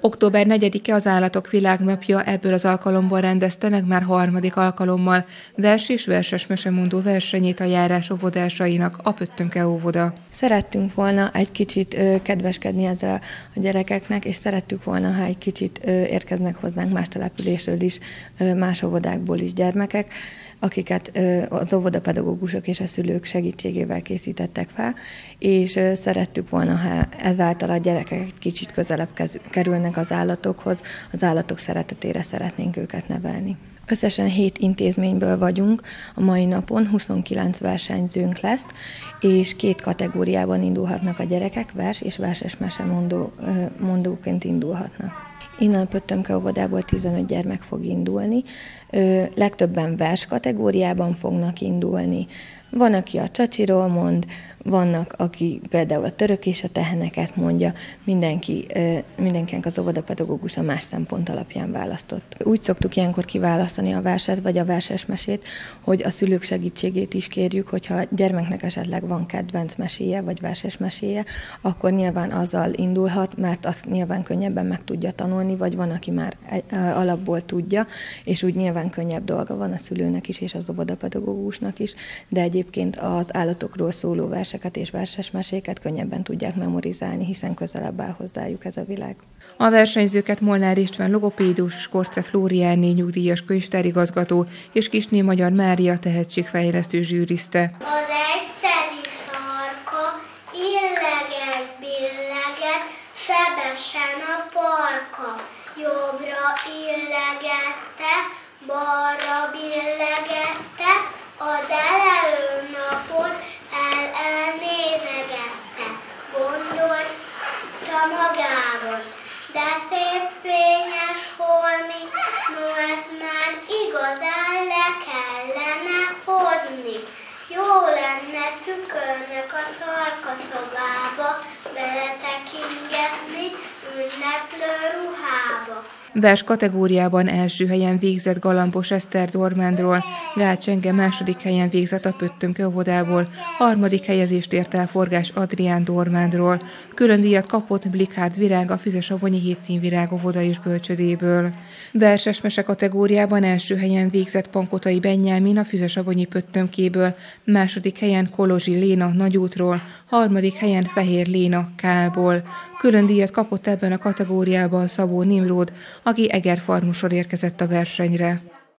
Október 4-e az Állatok Világnapja, ebből az alkalomból rendezte meg már harmadik alkalommal vers és verses mesemondó versenyét a járás óvodásainak, a Pöttömke óvoda. Szerettünk volna egy kicsit ö, kedveskedni ezzel a gyerekeknek, és szerettük volna, ha egy kicsit ö, érkeznek hozzánk más településről is, ö, más óvodákból is gyermekek, akiket az óvodapedagógusok és a szülők segítségével készítettek fel, és szerettük volna, ha ezáltal a gyerekek egy kicsit közelebb kerülnek az állatokhoz, az állatok szeretetére szeretnénk őket nevelni. Összesen 7 intézményből vagyunk, a mai napon 29 versenyzőnk lesz, és két kategóriában indulhatnak a gyerekek, vers és verses mesemondó, mondóként indulhatnak. Innen a Pöttömke óvodából 15 gyermek fog indulni. Ö, legtöbben vers kategóriában fognak indulni. Van, aki a csacsiról mond, vannak, aki például a török és a teheneket mondja, mindenki, mindenkinek az óvodapedagógus a más szempont alapján választott. Úgy szoktuk ilyenkor kiválasztani a verset vagy a verses mesét, hogy a szülők segítségét is kérjük, hogyha a gyermeknek esetleg van kedvenc meséje vagy verses meséje, akkor nyilván azzal indulhat, mert azt nyilván könnyebben meg tudja tanulni, vagy van, aki már alapból tudja, és úgy nyilván könnyebb dolga van a szülőnek is és az óvodapedagógusnak is, de egyébként az állatokról szóló versek verseket és verses meséket könnyebben tudják memorizálni, hiszen közelebb áll hozzájuk ez a világ. A versenyzőket Molnár István logopédus, Skorce Flóriánné nyugdíjas könyvtárigazgató és Kisné Magyar Mária tehetségfejlesztő zsűrizte. Sebesen a farka, jobbra illegette, balra billegette, claro. Vers kategóriában első helyen végzett Galambos Eszter Dormándról, Gácsenge második helyen végzett a Pöttömke óvodából, harmadik helyezést ért el Forgás Adrián Dormándról, külön díjat kapott Blikárd Virág a Füzesabonyi Hétszínvirág óvoda és bölcsödéből. Verses mese kategóriában első helyen végzett Pankotai Benyámin a Füzesabonyi Pöttömkéből, második helyen Kolozsi Léna Nagyútról, harmadik helyen Fehér Léna Kálból. Külön díjat kapott ebben a kategóriában Szabó Nimród, aki Egerfarmusról érkezett a versenyre.